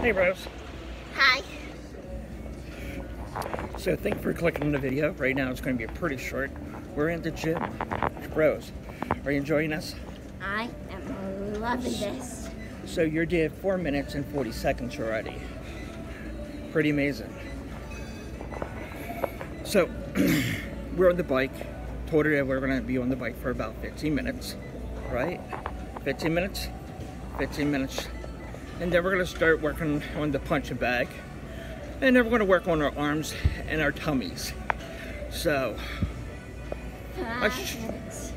Hey, Rose. Hi. So thank you for clicking on the video. Right now it's going to be pretty short. We're in the gym. Rose, are you enjoying us? I am loving this. So you did 4 minutes and 40 seconds already. Pretty amazing. So we're on the bike. Told her that we're going to be on the bike for about 15 minutes. Right? 15 minutes? 15 minutes. And then we're going to start working on the punching bag. And then we're going to work on our arms and our tummies. So, Five minutes.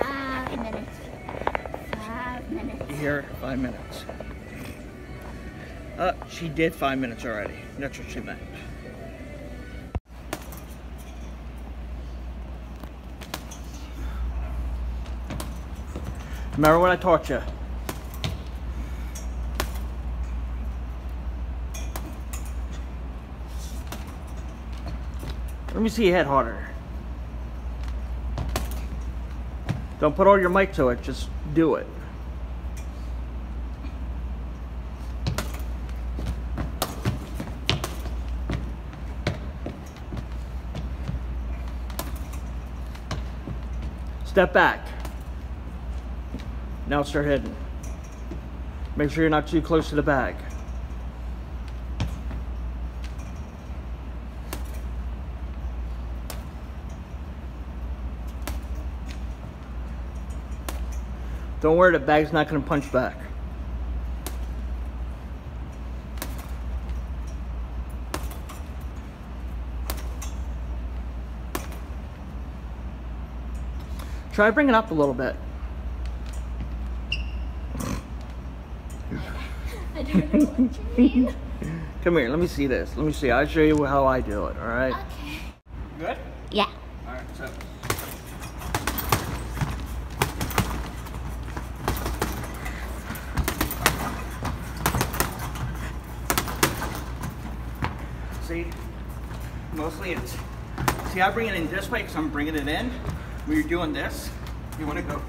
Five minutes. Five minutes. here, five minutes. Uh, she did five minutes already. That's what she meant. Remember what I taught you? Let me see your head harder. Don't put all your might to it, just do it. Step back. Now start heading. Make sure you're not too close to the bag. Don't worry, the bag's not going to punch back. Try bringing it up a little bit. I don't know what you mean. Come here, let me see this. Let me see. I'll show you how I do it, alright? Okay. Good? Yeah. Alright, so. See, mostly it's, see I bring it in this way because I'm bringing it in. When you're doing this, you want to go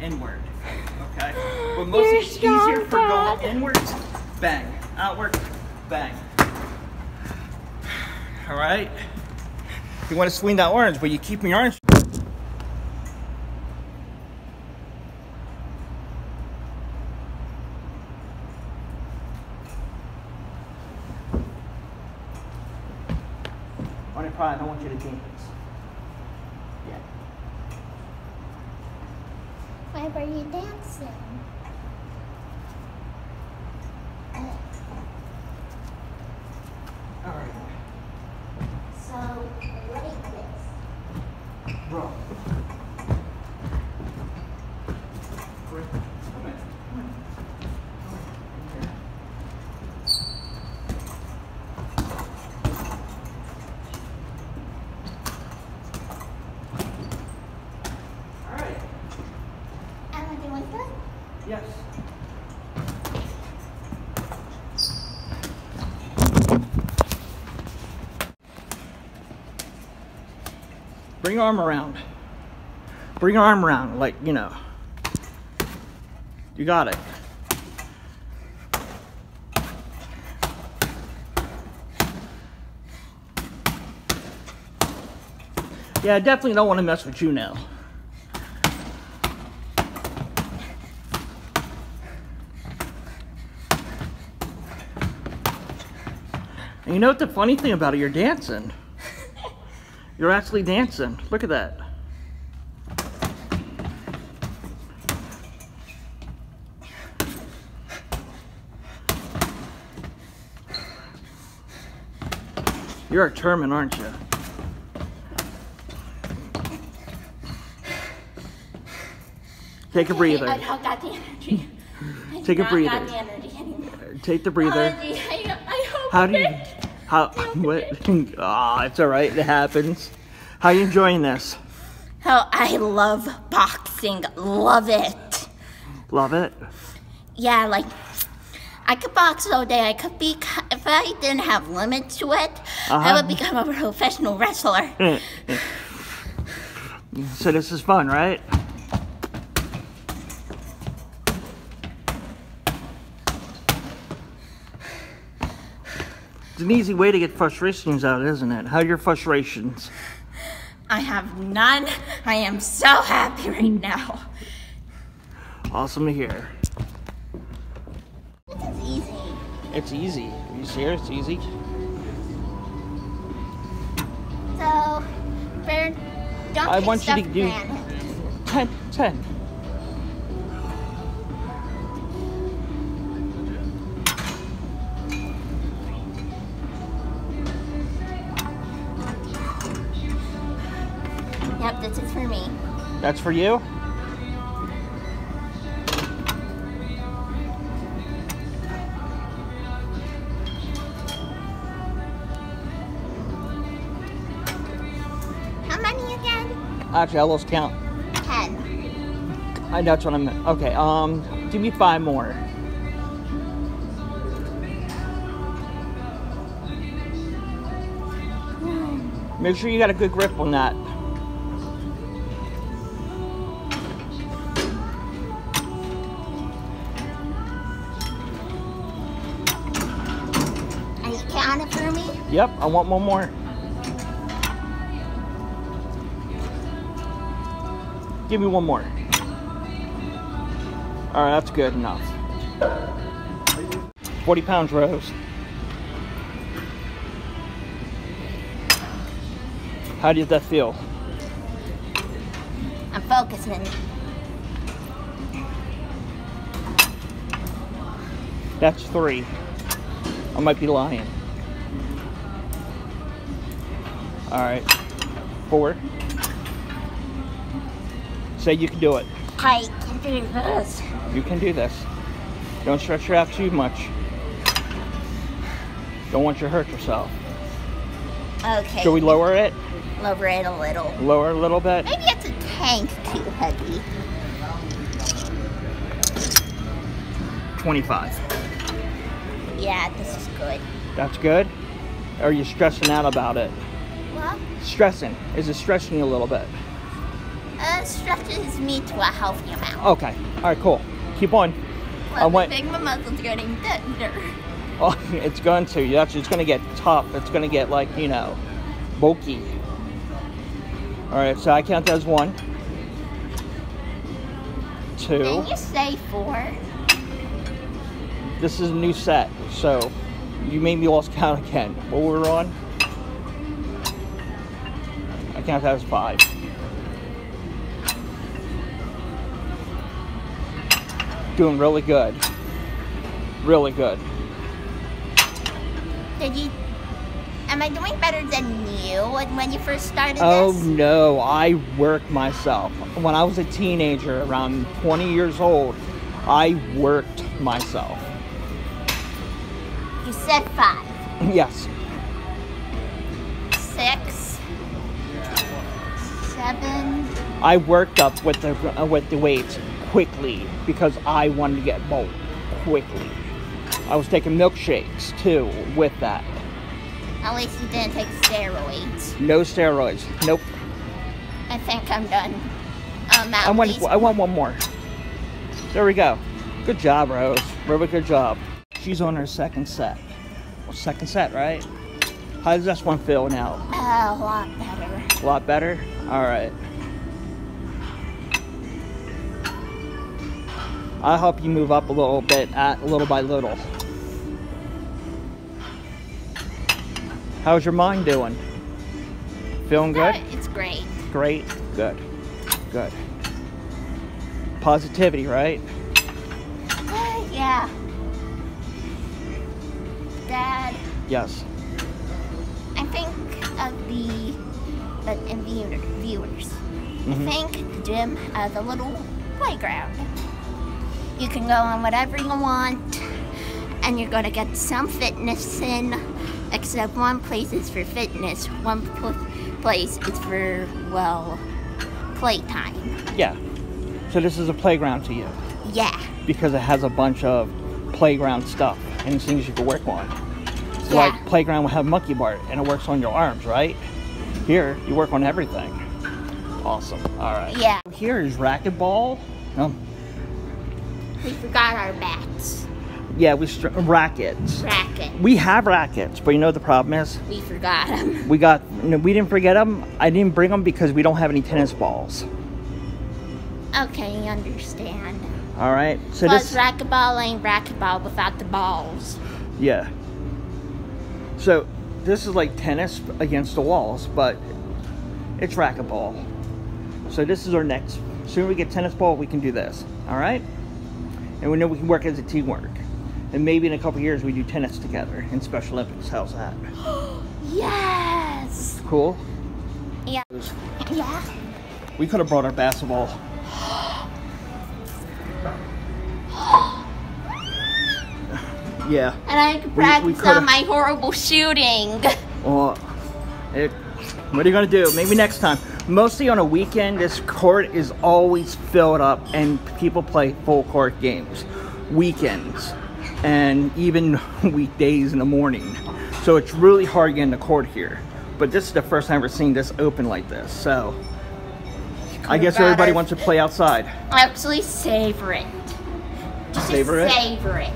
inward, okay? But mostly You're it's easier for going inwards, bang, outward, bang. All right? You want to swing that orange, but you keep your orange. I don't want you to dance. Yeah. Why were you dancing? All right. So, like this. Bro. Come in. Come in. Come in. Here. All right. Am I doing good? Yes. Bring your arm around. Bring your arm around, like, you know. You got it. Yeah, I definitely don't want to mess with you now. And you know what the funny thing about it? You're dancing. You're actually dancing. Look at that. You're determined, aren't you? Take a breather. I don't got the energy. Take a breather. got the. Take the breather. Energy, I, I How do you? How? What? Ah, it's all right. It happens. How you enjoying this? Oh, I love boxing. Love it. Love it? Yeah, like, I could box all day. I could be, if I didn't have limits to it, uh -huh. I would uh-huh. become a professional wrestler. so this is fun, right? It's an easy way to get frustrations out, isn't it? How are your frustrations? I have none. I am so happy right now. Awesome to hear. This is easy. It's easy. Are you serious? It's easy? So, Bird, don't I want you to do- 10, 10. That's for you? How many again? Actually, I lost count. Ten. I, that's what I meant. Okay, um, give me five more. Make sure you got a good grip on that. Yep, I want one more. Give me one more. All right, that's good enough. 40 pounds, Rose. How did that feel? I'm focusing. That's three. I might be lying. All right, four. Say you can do it. I can do this. You can do this. Don't stretch it out too much. Don't want you to hurt yourself. Okay. Should we lower it? lower it a little? Lower a little bit? Maybe it's a tank too heavy. 25. Yeah, this is good. That's good? Or are you stressing out about it? Stressing. Is it stressing you a little bit? uh, stretches me to a healthy amount. Okay. All right, cool. Keep on. I Well, went- I think my muscles are getting tender. Oh, it's going to. That's it's going to get tough. It's going to get like you know, bulky. All right, so I count that as one, two. Can you say four? This is a new set, so you made me lost count again. What we were on? Count that as five. Doing really good. Really good. Did you? Am I doing better than you when you first started Oh this? no, I work myself. When I was a teenager, around 20 years old, I worked myself. You said five, yes. six, seven. I worked up with the uh, with the weights quickly because I wanted to get bulk quickly. I was taking milkshakes too with that. At least you didn't take steroids. No steroids. Nope. I think I'm done. Um, I want I want one more. There we go. Good job, Rose. Really good job. She's on her second set. Well, second set, right? How does this one feel now? a lot better. A lot better? Alright. I'll help you move up a little bit, at, little by little. How's your mind doing? Feeling good? Uh, It's great. Great? Good. Good. Positivity, right? Uh, yeah. Dad, Yes. I think of the uh, and viewer, viewers. Mhm. I think the gym as a little playground. You can go on whatever you want, and you're gonna get some fitness in. Except one place is for fitness, one pl- place is for well, playtime. Yeah. So this is a playground to you Yeah, because it has a bunch of playground stuff and things you can work on. So Yeah. like playground will have monkey bar and it works on your arms, right? Here you work on everything. Awesome. All right. yeah. Here is racquetball. Um, We forgot our bats. Yeah, we str- rackets. Racket. We have rackets, but you know what the problem is? We forgot them. We got no, we didn't forget them. I didn't bring them because we don't have any tennis balls. Okay, understand. All right. So Plus, this racquetball ain't racquetball without the balls. yeah. So this is like tennis against the walls, but it's racquetball. So this is our next. Soon as we get tennis ball, we can do this. All right. And we know we can work as a teamwork. And maybe in a couple years we do tennis together in Special Olympics. How's that? Yes. Cool. Yeah. Yeah. We could have brought our basketball. Yeah. And I could We- we practice on my horrible shooting. Well, it, what are you gonna do? Maybe next time. Mostly on a weekend, this court is always filled up, and people play full court games. Weekends, and even weekdays in the morning. So it's really hard getting the court here. But this is the first time we're seeing this open like this. So I guess everybody wants to play outside. Absolutely savor it. Just Savor it? Savor it.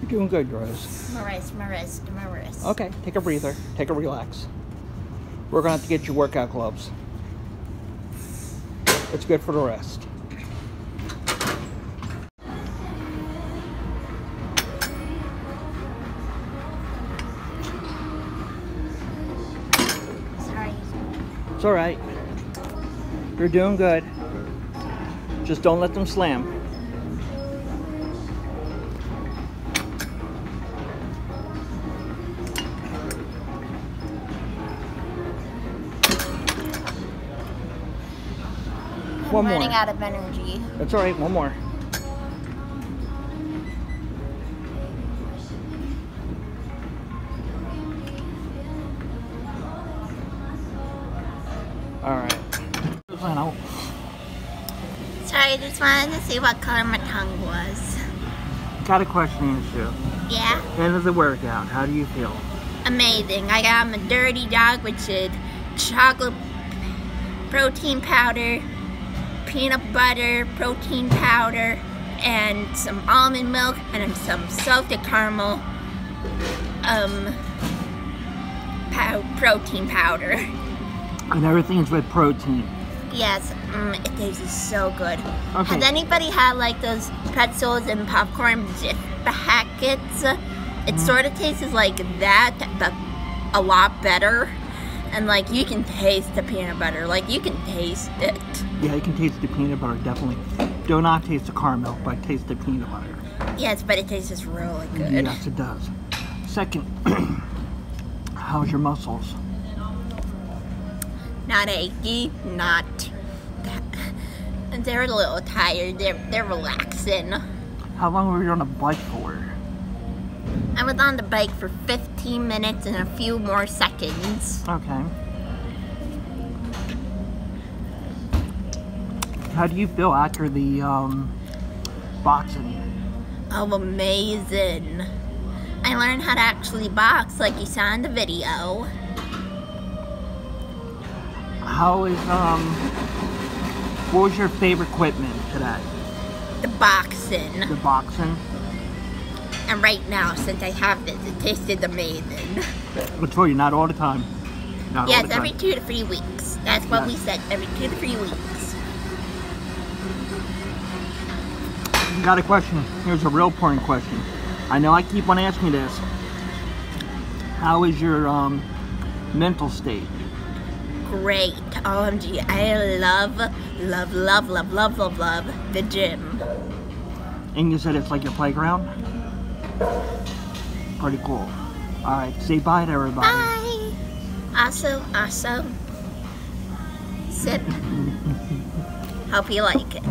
You're doing good, Rose. Maris, Maris, Maris. Okay, take a breather. Take a relax. We're gonna have to get you workout gloves. It's good for the rest. Sorry. It's all right. You're doing good. Just don't let them slam. One more. Running out of energy. That's all right. One more. All right. Sorry, I just wanted to see what color my tongue was. Got a question you. Yeah, End of the workout. How do you feel? amazing. I got my dirty dog, which is chocolate protein powder, peanut butter protein powder, and some almond milk, and some salted caramel um, pow- protein powder. And everything's with protein. Yes, mm, it tastes so good. Okay. Has anybody had like those pretzels and popcorn packets? It sort of tastes like that, but a lot better. And like you can taste the peanut butter, like you can taste it. Yeah, you can taste the peanut butter, definitely. Do not taste the caramel, but taste the peanut butter. Yes, but it tastes really good. Yes, it does. Second, how's your muscles? Not achy, not. They're a little tired. They're they're relaxing. How long were you on the bike for? I was on the bike for 15 minutes and a few more seconds. Okay. How do you feel after the um, boxing? Oh, amazing. I learned how to actually box like you saw in the video. How is um? What was your favorite equipment today? The boxing. The boxing. And right now, since I have this, it tasted amazing. I told you, not all the time. Not Yes, the time. every two to three weeks. That's what Yeah. we said, every two to three weeks. Got a question. Here's a real important question. I know I keep on asking this. How is your um, mental state? Great. OMG. I love, love, love, love, love, love, love the gym. And you said it's like your playground? Pretty cool. Alright, say bye to everybody. Bye. Awesome, also, sip. Hope you like it.